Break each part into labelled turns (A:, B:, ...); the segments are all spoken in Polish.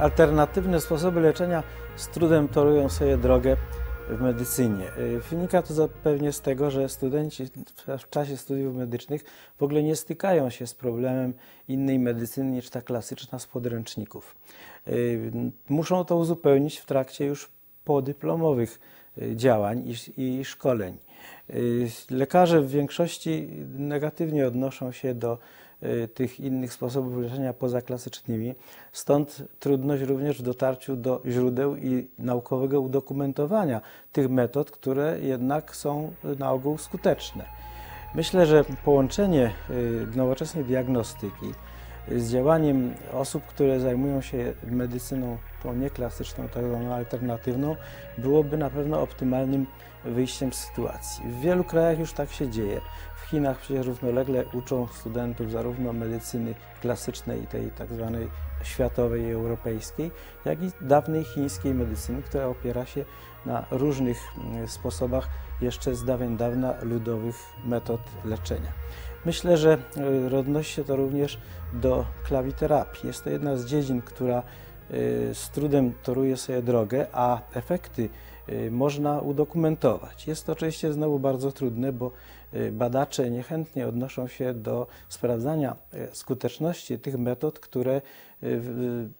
A: alternatywne sposoby leczenia z trudem torują sobie drogę w medycynie. Y, Wynika to zapewne z tego, że studenci w czasie studiów medycznych w ogóle nie stykają się z problemem innej medycyny niż ta klasyczna z podręczników. Y, Muszą to uzupełnić w trakcie już podyplomowych y, działań i, szkoleń. Lekarze w większości negatywnie odnoszą się do tych innych sposobów leczenia pozaklasycznymi, stąd trudność również w dotarciu do źródeł i naukowego udokumentowania tych metod, które jednak są na ogół skuteczne. Myślę, że połączenie y, nowoczesnej diagnostyki z działaniem osób, które zajmują się medycyną tą nieklasyczną, tak zwaną alternatywną, byłoby na pewno optymalnym wyjściem z sytuacji. W wielu krajach już tak się dzieje. W Chinach przecież równolegle uczą studentów zarówno medycyny klasycznej, tej tak zwanej światowej i europejskiej, jak i dawnej chińskiej medycyny, która opiera się na różnych mm, sposobach jeszcze z dawien dawna ludowych metod leczenia. Myślę, że y, odnosi się to również do klawiterapii. Jest to jedna z dziedzin, która y, z trudem toruje sobie drogę, a efekty y, można udokumentować. Jest to oczywiście znowu bardzo trudne, bo badacze niechętnie odnoszą się do sprawdzania skuteczności tych metod, które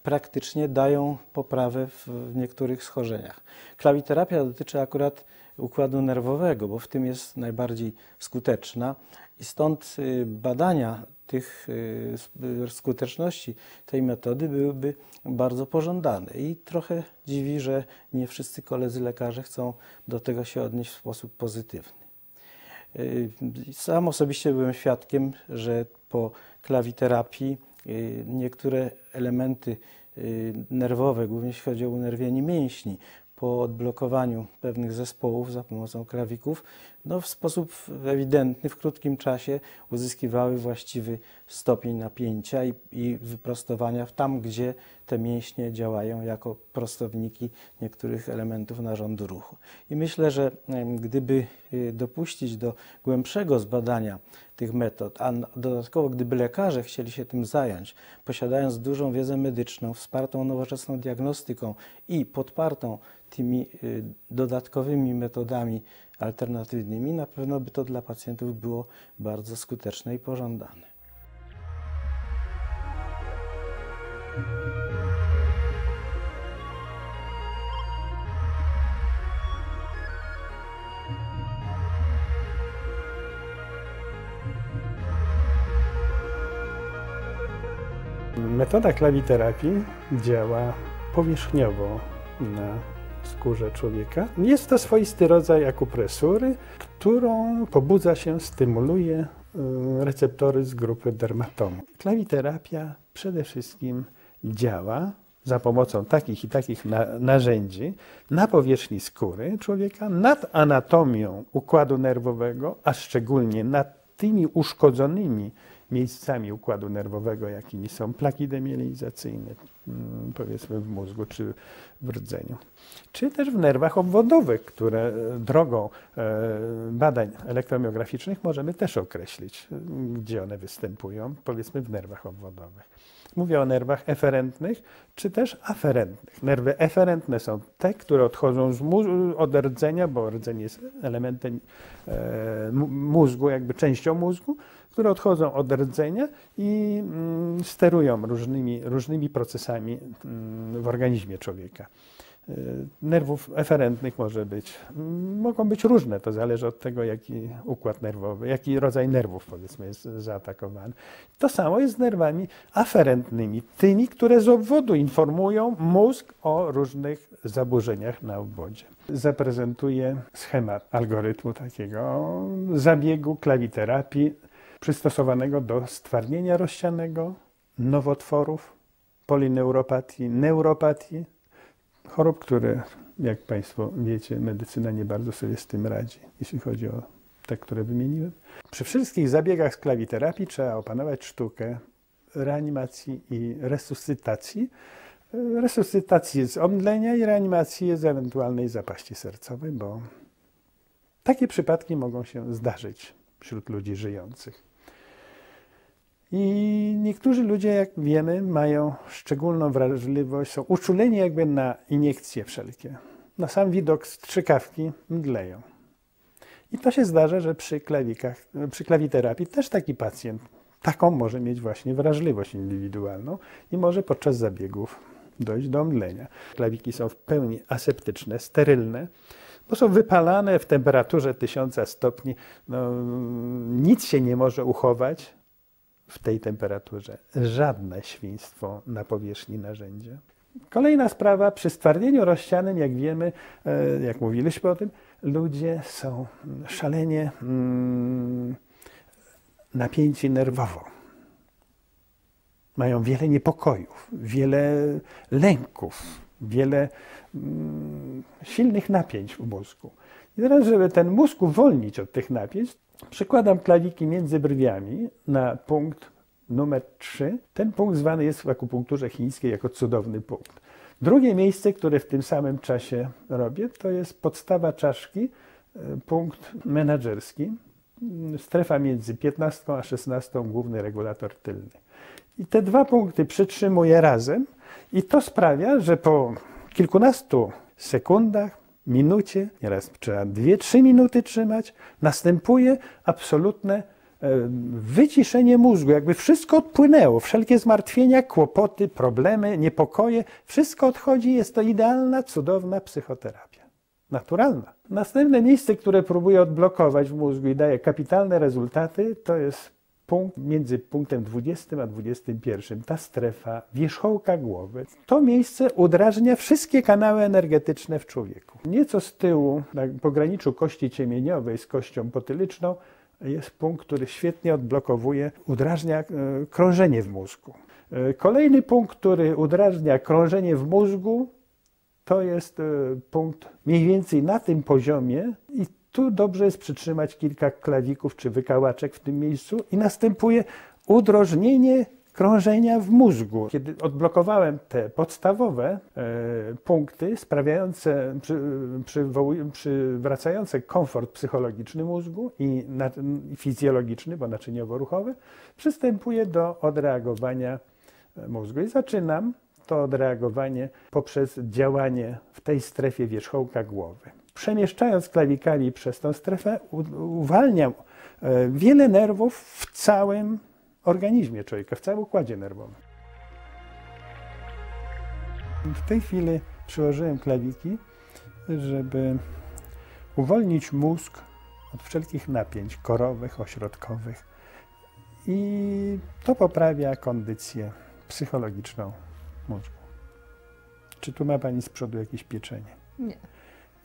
A: praktycznie dają poprawę w niektórych schorzeniach. Klawiterapia dotyczy akurat układu nerwowego, bo w tym jest najbardziej skuteczna i stąd y, badania tych y, skuteczności tej metody byłyby bardzo pożądane i trochę dziwi, że nie wszyscy koledzy lekarze chcą do tego się odnieść w sposób pozytywny. Y, Sam osobiście byłem świadkiem, że po klawiterapii niektóre elementy nerwowe, głównie jeśli chodzi o unerwienie mięśni, po odblokowaniu pewnych zespołów za pomocą klawików, no w sposób ewidentny w krótkim czasie uzyskiwały właściwy stopień napięcia i, i wyprostowania tam, gdzie te mięśnie działają jako prostowniki niektórych elementów narządu ruchu. I myślę, że gdyby y, dopuścić do głębszego zbadania tych metod, a dodatkowo gdyby lekarze chcieli się tym zająć, posiadając dużą wiedzę medyczną, wspartą nowoczesną diagnostyką i podpartą tymi y, dodatkowymi metodami alternatywnymi, na pewno by to dla pacjentów było bardzo skuteczne i pożądane.
B: Metoda klawiterapii działa powierzchniowo na skórze człowieka. Jest to swoisty rodzaj akupresury, którą pobudza się, stymuluje y, receptory z grupy dermatomu. Klawiterapia przede wszystkim działa za pomocą takich i takich na, narzędzi na powierzchni skóry człowieka, nad anatomią układu nerwowego, a szczególnie nad tymi uszkodzonymi miejscami układu nerwowego, jakimi są plaki demyelinizacyjne, mm, powiedzmy w mózgu czy w rdzeniu, czy też w nerwach obwodowych, które e, drogą e, badań elektromiograficznych możemy też określić, gdzie one występują, powiedzmy w nerwach obwodowych. Mówię o nerwach eferentnych czy też aferentnych. Nerwy eferentne są te, które odchodzą z mózgu, od rdzenia, bo rdzeń jest elementem e, mózgu, jakby częścią mózgu, które odchodzą od rdzenia i mm, sterują różnymi, różnymi procesami mm, w organizmie człowieka. Y, Nerwów eferentnych może być, mogą być różne, to zależy od tego, jaki układ nerwowy, jaki rodzaj nerwów powiedzmy jest zaatakowany. To samo jest z nerwami aferentnymi, tymi, które z obwodu informują mózg o różnych zaburzeniach na obwodzie. Zaprezentuję schemat algorytmu takiego zabiegu klawiterapii przystosowanego do stwardnienia rozsianego, nowotworów, polineuropatii, neuropatii, chorób, które, jak Państwo wiecie, medycyna nie bardzo sobie z tym radzi, jeśli chodzi o te, które wymieniłem. Przy wszystkich zabiegach z klawiterapii trzeba opanować sztukę reanimacji i resuscytacji. Resuscytacji z omdlenia i reanimacji z ewentualnej zapaści sercowej, bo takie przypadki mogą się zdarzyć wśród ludzi żyjących. I niektórzy ludzie, jak wiemy, mają szczególną wrażliwość, są uczuleni jakby na iniekcje wszelkie. Na sam widok strzykawki mdleją. I to się zdarza, że przy, klawikach, przy klawiterapii też taki pacjent taką może mieć właśnie wrażliwość indywidualną i może podczas zabiegów dojść do mdlenia. Klawiki są w pełni aseptyczne, sterylne, bo są wypalane w temperaturze 1000 stopni. No, nic się nie może uchować w tej temperaturze. Żadne świństwo na powierzchni narzędzia. Kolejna sprawa, przy stwardnieniu rozsianym, jak wiemy, e, jak mówiliśmy o tym, ludzie są szalenie mm, napięci nerwowo. Mają wiele niepokojów, wiele lęków, wiele mm, silnych napięć w mózgu. I teraz, żeby ten mózg uwolnić od tych napięć, przykładam klawiki między brwiami na punkt numer 3. Ten punkt zwany jest w akupunkturze chińskiej jako cudowny punkt. Drugie miejsce, które w tym samym czasie robię, to jest podstawa czaszki, e, punkt menedżerski, strefa między 15 a 16, główny regulator tylny. I te dwa punkty przytrzymuję razem i to sprawia, że po kilkunastu sekundach, minucie, nieraz trzeba 2-3 minuty trzymać, następuje absolutne e, wyciszenie mózgu, jakby wszystko odpłynęło, wszelkie zmartwienia, kłopoty, problemy, niepokoje, wszystko odchodzi, jest to idealna, cudowna psychoterapia. Naturalna. Następne miejsce, które próbuję odblokować w mózgu i daje kapitalne rezultaty, to jest punkt między punktem 20 a 21, ta strefa wierzchołka głowy. To miejsce udrażnia wszystkie kanały energetyczne w człowieku. Nieco z tyłu, na pograniczu kości ciemieniowej z kością potylyczną, jest punkt, który świetnie odblokowuje, udrażnia e, krążenie w mózgu. E, kolejny punkt, który udrażnia krążenie w mózgu, to jest e, punkt mniej więcej na tym poziomie i tu dobrze jest przytrzymać kilka klawików czy wykałaczek w tym miejscu i następuje udrożnienie krążenia w mózgu. Kiedy odblokowałem te podstawowe e, punkty sprawiające, przy, przywracające komfort psychologiczny mózgu i, na, fizjologiczny, bo naczyniowo-ruchowy, przystępuję do odreagowania e, mózgu i zaczynam to odreagowanie poprzez działanie w tej strefie wierzchołka głowy przemieszczając klawikami przez tę strefę, uwalniam e, wiele nerwów w całym organizmie człowieka, w całym układzie nerwowym. W tej chwili przyłożyłem klawiki, żeby uwolnić mózg od wszelkich napięć korowych, ośrodkowych i to poprawia kondycję psychologiczną mózgu. Czy tu ma Pani z przodu jakieś pieczenie?
C: Nie.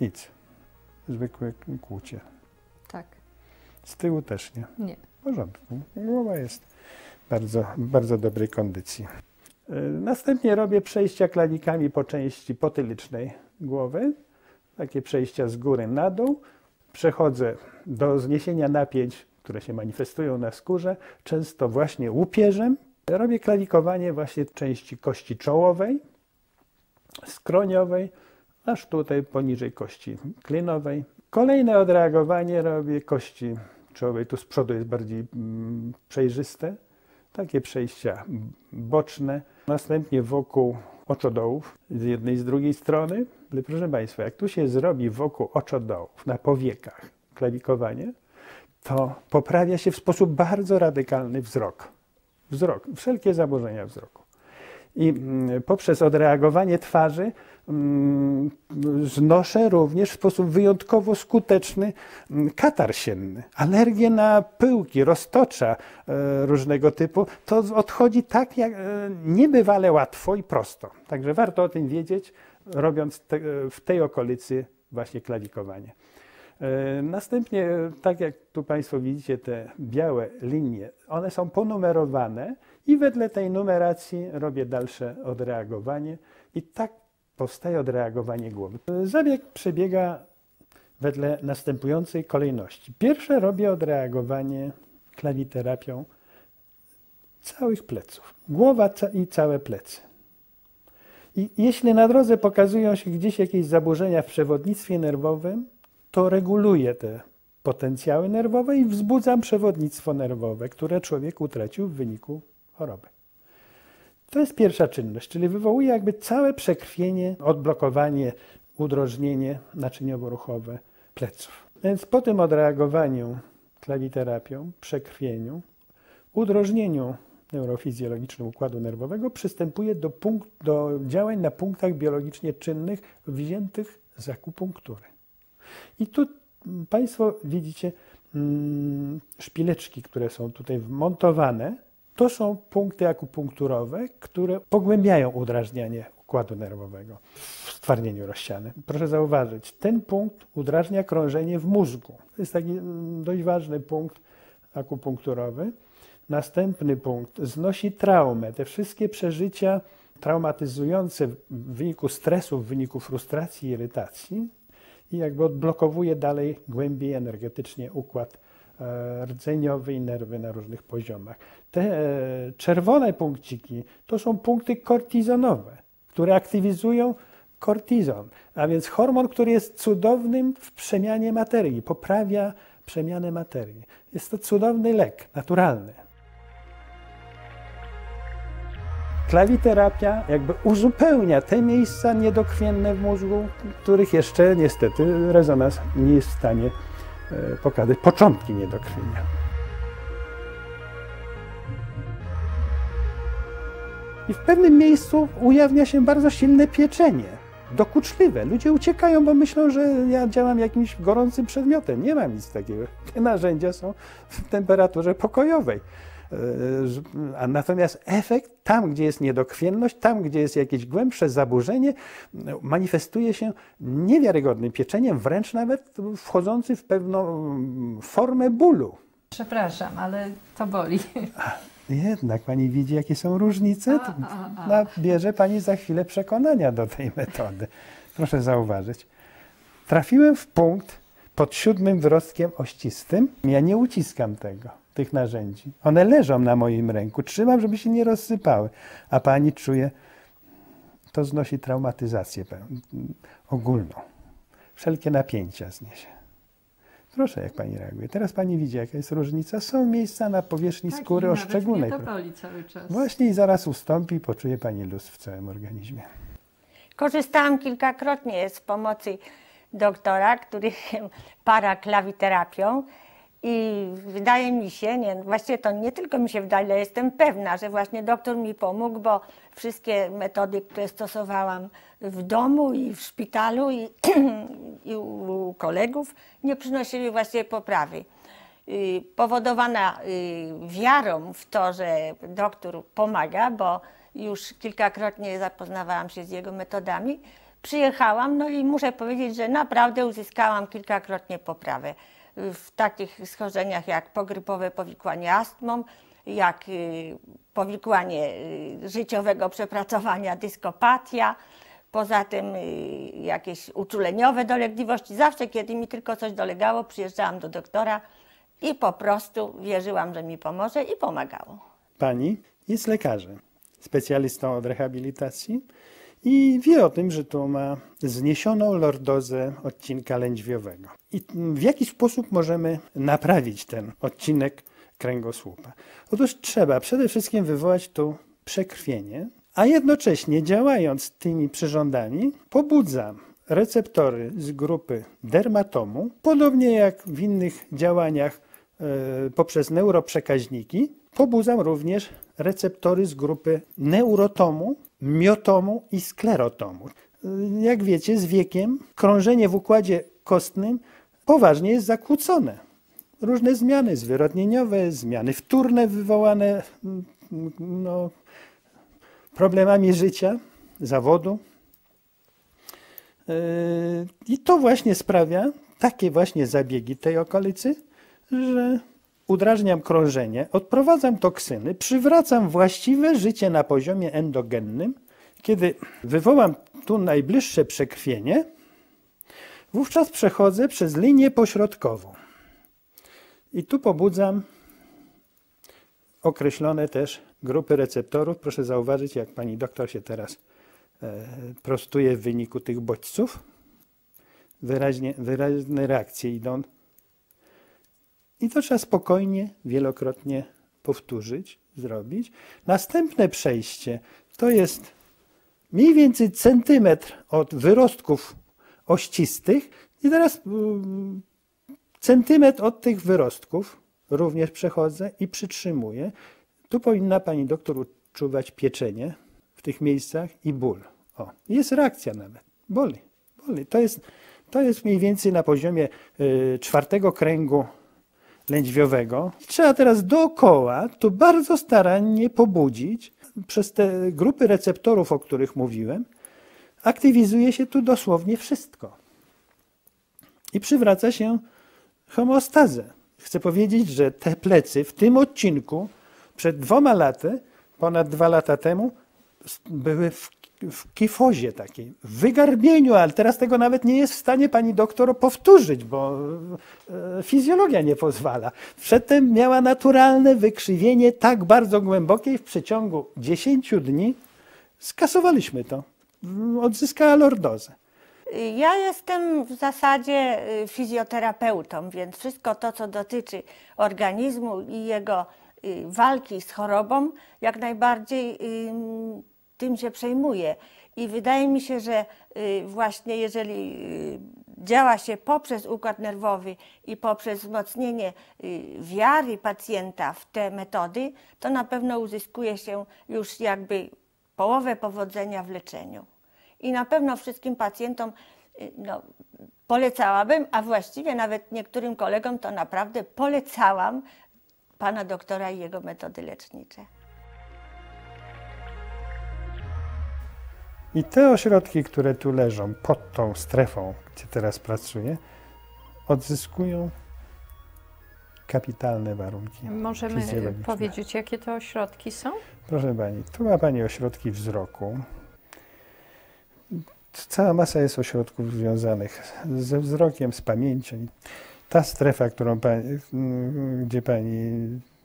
B: Nic zwykłe kłucie.
C: Tak.
B: Z tyłu też nie.
C: Nie.
B: W porządku. Głowa jest bardzo, bardzo dobrej kondycji. E, następnie robię przejścia klawikami po części potylicznej głowy. Takie przejścia z góry na dół. Przechodzę do zniesienia napięć, które się manifestują na skórze, często właśnie łupieżem. Robię klawikowanie właśnie części kości czołowej, skroniowej, aż tutaj poniżej kości klinowej. Kolejne odreagowanie robię kości czołowej, tu z przodu jest bardziej mm, przejrzyste, takie przejścia boczne, następnie wokół oczodołów z jednej i z drugiej strony. Ale proszę Państwa, jak tu się zrobi wokół oczodołów, na powiekach klawikowanie, to poprawia się w sposób bardzo radykalny wzrok. Wzrok, wszelkie zaburzenia wzroku. I mm, poprzez odreagowanie twarzy znoszę również w sposób wyjątkowo skuteczny mm, katar sienny, alergię na pyłki, roztocza e, różnego typu. To odchodzi tak jak e, niebywale łatwo i prosto. Także warto o tym wiedzieć, robiąc te, w tej okolicy właśnie klawikowanie. E, następnie, tak jak tu Państwo widzicie, te białe linie, one są ponumerowane i wedle tej numeracji robię dalsze odreagowanie i tak powstaje odreagowanie głowy. Zabieg przebiega wedle następującej kolejności. Pierwsze robię odreagowanie klawiterapią całych pleców. Głowa i całe plecy. I jeśli na drodze pokazują się gdzieś jakieś zaburzenia w przewodnictwie nerwowym, to reguluję te potencjały nerwowe i wzbudzam przewodnictwo nerwowe, które człowiek utracił w wyniku choroby. To jest pierwsza czynność, czyli wywołuje jakby całe przekrwienie, odblokowanie, udrożnienie naczyniowo-ruchowe pleców. Więc po tym odreagowaniu klawiterapią, przekrwieniu, udrożnieniu neurofizjologicznym układu nerwowego przystępuje do, punkt, do działań na punktach biologicznie czynnych wziętych z akupunktury. I tu Państwo widzicie mm, szpileczki, które są tutaj wmontowane. To są punkty akupunkturowe, które pogłębiają udrażnianie układu nerwowego w stwardnieniu rozsianym. Proszę zauważyć, ten punkt udrażnia krążenie w mózgu. To jest taki mm, dość ważny punkt akupunkturowy. Następny punkt znosi traumę. Te wszystkie przeżycia traumatyzujące w wyniku stresu, w wyniku frustracji, irytacji i jakby odblokowuje dalej głębiej energetycznie układ rdzeniowy i nerwy na różnych poziomach. Te e, czerwone punkciki to są punkty kortizonowe, które aktywizują kortizon, a więc hormon, który jest cudownym w przemianie materii, poprawia przemianę materii. Jest to cudowny lek, naturalny. Klawiterapia jakby uzupełnia te miejsca niedokrwienne w mózgu, których jeszcze niestety rezonans nie jest w stanie e, pokazać początki niedokrwienia. I w pewnym miejscu ujawnia się bardzo silne pieczenie, dokuczliwe. Ludzie uciekają, bo myślą, że ja działam jakimś gorącym przedmiotem. Nie mam nic takiego. Te narzędzia są w temperaturze pokojowej. E, a natomiast efekt tam, gdzie jest niedokrwienność, tam, gdzie jest jakieś głębsze zaburzenie, manifestuje się niewiarygodnym pieczeniem, wręcz nawet wchodzący w pewną mm, formę bólu.
C: Przepraszam, ale to boli.
B: Jednak pani widzi, jakie są różnice?
C: A, a, a.
B: Nabierze pani za chwilę przekonania do tej metody. Proszę zauważyć. Trafiłem w punkt pod siódmym wrostkiem ościstym. Ja nie uciskam tego tych narzędzi. One leżą na moim ręku. Trzymam, żeby się nie rozsypały. A pani czuje, to znosi traumatyzację ogólną. Wszelkie napięcia zniesie. Proszę, jak pani reaguje. Teraz pani widzi, jaka jest różnica. Są miejsca na powierzchni
C: Tak,
B: skóry
C: i
B: o szczególnej.
C: Mnie to boli cały czas.
B: Właśnie i zaraz ustąpi i poczuje pani luz w całym organizmie.
D: Korzystałam kilkakrotnie z pomocy doktora, który para klawiterapią i wydaje mi się, nie, właściwie to nie tylko mi się wydaje, ale jestem pewna, że właśnie doktor mi pomógł, bo wszystkie metody, które stosowałam w domu i w szpitalu i, i u kolegów, nie przynosiły właściwie poprawy. Y, Powodowana y, wiarą w to, że doktor pomaga, bo już kilkakrotnie zapoznawałam się z jego metodami, przyjechałam, no i muszę powiedzieć, że naprawdę uzyskałam kilkakrotnie poprawę w takich schorzeniach jak pogrypowe powikłanie astmą, jak y, powikłanie y, życiowego przepracowania, dyskopatia, poza tym y, jakieś uczuleniowe dolegliwości. Zawsze, kiedy mi tylko coś dolegało, przyjeżdżałam do doktora i po prostu wierzyłam, że mi pomoże i pomagało.
B: Pani jest lekarzem, specjalistą od rehabilitacji i wie o tym, że to ma zniesioną lordozę odcinka lędźwiowego. I w jaki sposób możemy naprawić ten odcinek kręgosłupa? Otóż trzeba przede wszystkim wywołać tu przekrwienie, a jednocześnie działając tymi przyrządami pobudzam receptory z grupy dermatomu, podobnie jak w innych działaniach e, poprzez neuroprzekaźniki, pobudzam również receptory z grupy neurotomu, miotomu i sklerotomu. Jak wiecie, z wiekiem krążenie w układzie kostnym poważnie jest zakłócone. Różne zmiany zwyrodnieniowe, zmiany wtórne wywołane no, problemami życia, zawodu. Yy, I to właśnie sprawia, takie właśnie zabiegi tej okolicy, że udrażniam krążenie, odprowadzam toksyny, przywracam właściwe życie na poziomie endogennym. Kiedy wywołam tu najbliższe przekrwienie, wówczas przechodzę przez linię pośrodkową. I tu pobudzam określone też grupy receptorów. Proszę zauważyć, jak pani doktor się teraz e, prostuje w wyniku tych bodźców. Wyraźne reakcje idą I to trzeba spokojnie, wielokrotnie powtórzyć, zrobić. Następne przejście to jest mniej więcej centymetr od wyrostków ościstych i teraz mm, centymetr od tych wyrostków również przechodzę i przytrzymuję. Tu powinna pani doktor uczuwać pieczenie w tych miejscach i ból. O, jest reakcja nawet. Boli, boli. To jest, to jest mniej więcej na poziomie y, czwartego kręgu lędźwiowego. Trzeba teraz dookoła to bardzo starannie pobudzić przez te grupy receptorów, o których mówiłem. Aktywizuje się tu dosłownie wszystko. I przywraca się homeostazę. Chcę powiedzieć, że te plecy w tym odcinku przed dwoma laty, ponad dwa lata temu, były w, w kifozie takiej, w wygarbieniu, ale teraz tego nawet nie jest w stanie pani doktor powtórzyć, bo e, fizjologia nie pozwala. Przedtem miała naturalne wykrzywienie tak bardzo głębokie i w przeciągu 10 dni skasowaliśmy to. Odzyskała lordozę.
D: Ja jestem w zasadzie y, fizjoterapeutą, więc wszystko to, co dotyczy organizmu i jego y, walki z chorobą, jak najbardziej tym się przejmuję. I wydaje mi się, że właśnie jeżeli działa się poprzez układ nerwowy i poprzez wzmocnienie wiary pacjenta w te metody, to na pewno uzyskuje się już jakby połowę powodzenia w leczeniu. I na pewno wszystkim pacjentom y, no, polecałabym, a właściwie nawet niektórym kolegom to naprawdę polecałam pana doktora i jego metody lecznicze.
B: I te ośrodki, które tu leżą pod tą strefą, gdzie teraz pracuję, odzyskują kapitalne warunki.
E: Możemy powiedzieć, jakie to ośrodki są?
B: Proszę Pani, tu ma Pani ośrodki wzroku. Cała masa jest ośrodków związanych ze wzrokiem, z pamięcią. Ta strefa, którą pani, gdzie Pani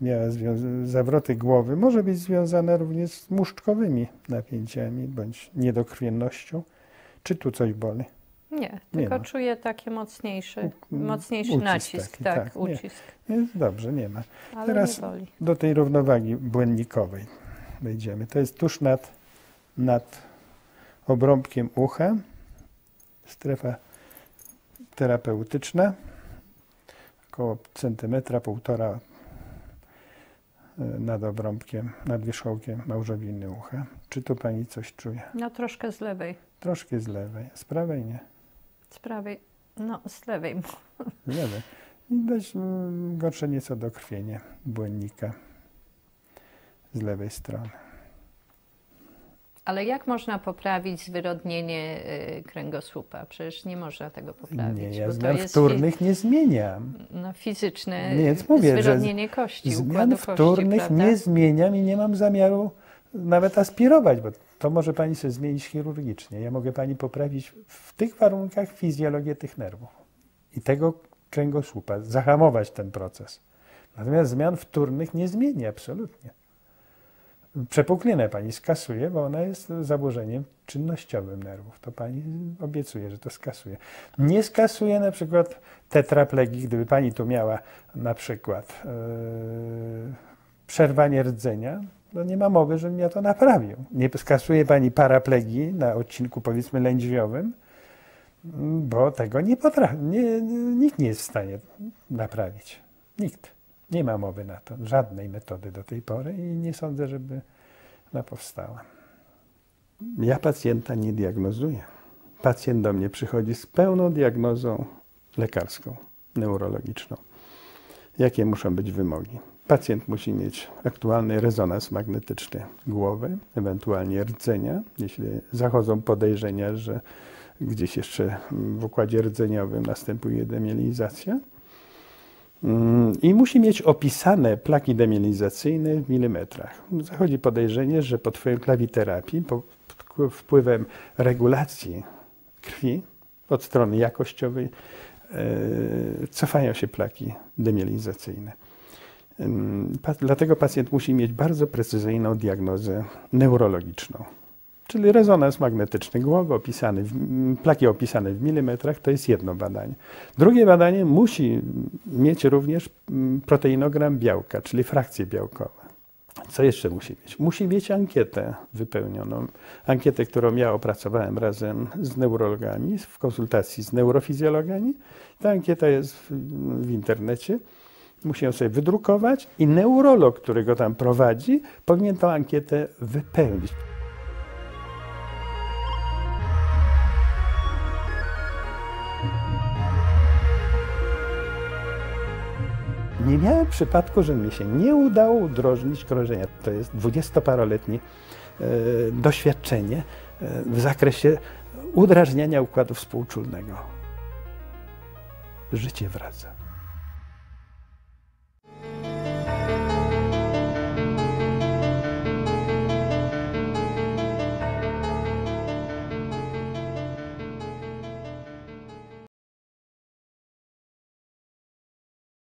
B: miała zawroty głowy, może być związana również z muszczkowymi napięciami bądź niedokrwiennością. Czy tu coś boli?
E: Nie, tylko
B: ma.
E: czuję taki mocniejszy,
B: U-
E: mocniejszy
B: ucisk
E: nacisk,
B: taki,
E: tak,
B: tak, nie.
E: ucisk,
B: Jest dobrze, nie ma.
E: ale
B: Teraz
E: nie boli.
B: do tej równowagi błędnikowej wejdziemy. To jest tuż nad, nad obrąbkiem ucha, strefa terapeutyczna, około centymetra, półtora nad obrąbkiem, nad wierzchołkiem małżowiny ucha. Czy tu Pani coś czuje?
E: No troszkę z lewej,
B: Troszkę z lewej, z prawej nie.
E: z prawej, no z lewej.
B: Z lewej. Widać mm, gorsze nieco dokrwienie błędnika z lewej strony.
E: Ale jak można poprawić zwyrodnienie y, kręgosłupa? Przecież nie można tego poprawić.
B: Nie, ja zmian wtórnych nie zmieniam.
E: no, fizyczne
B: Nie, więc mówię,
E: zwyrodnienie kości,
B: Zmian
E: kości,
B: wtórnych
E: prawda?
B: nie zmieniam i nie mam zamiaru nawet aspirować, bo to może pani sobie zmienić chirurgicznie. Ja mogę pani poprawić w tych warunkach fizjologię tych nerwów i tego kręgosłupa, zahamować ten proces. Natomiast zmian wtórnych nie zmieni absolutnie. Przepuklinę pani skasuje, bo ona jest zaburzeniem czynnościowym nerwów. To pani obiecuje, że to skasuje. Nie skasuje na przykład tetraplegii, gdyby pani tu miała na przykład yy, przerwanie rdzenia, no nie ma mowy, żebym ja to naprawił. Nie skasuje pani paraplegii na odcinku powiedzmy lędźwiowym, bo tego nie potrafi, nie, nikt nie jest w stanie naprawić. Nikt. Nie ma mowy na to, żadnej metody do tej pory i nie sądzę, żeby ona powstała. Ja pacjenta nie diagnozuję. Pacjent do mnie przychodzi z pełną diagnozą lekarską, neurologiczną. Jakie muszą być wymogi? Pacjent musi mieć aktualny rezonans magnetyczny głowy, ewentualnie rdzenia, jeśli zachodzą podejrzenia, że gdzieś jeszcze w układzie rdzeniowym następuje demyelinizacja. Mm, I musi mieć opisane plaki demyelinizacyjne w milimetrach. Zachodzi podejrzenie, że pod wpływem klawiterapii, pod wpływem regulacji krwi od strony jakościowej, e, cofają się plaki demyelinizacyjne. Ym, pa- Dlatego pacjent musi mieć bardzo precyzyjną diagnozę neurologiczną. Czyli rezonans magnetyczny głowy opisany, w, plaki opisane w milimetrach, to jest jedno badanie. Drugie badanie musi mieć również proteinogram białka, czyli frakcje białkowe. Co jeszcze musi mieć? Musi mieć ankietę wypełnioną. Ankietę, którą ja opracowałem razem z neurologami w konsultacji z neurofizjologami. Ta ankieta jest w, w internecie. Musi ją sobie wydrukować i neurolog, który go tam prowadzi, powinien tę ankietę wypełnić. Nie miałem przypadku, że mi się nie udało udrożnić krążenia. To jest dwudziestoparoletnie e, doświadczenie e, w zakresie udrażniania układu współczulnego. Życie wraca.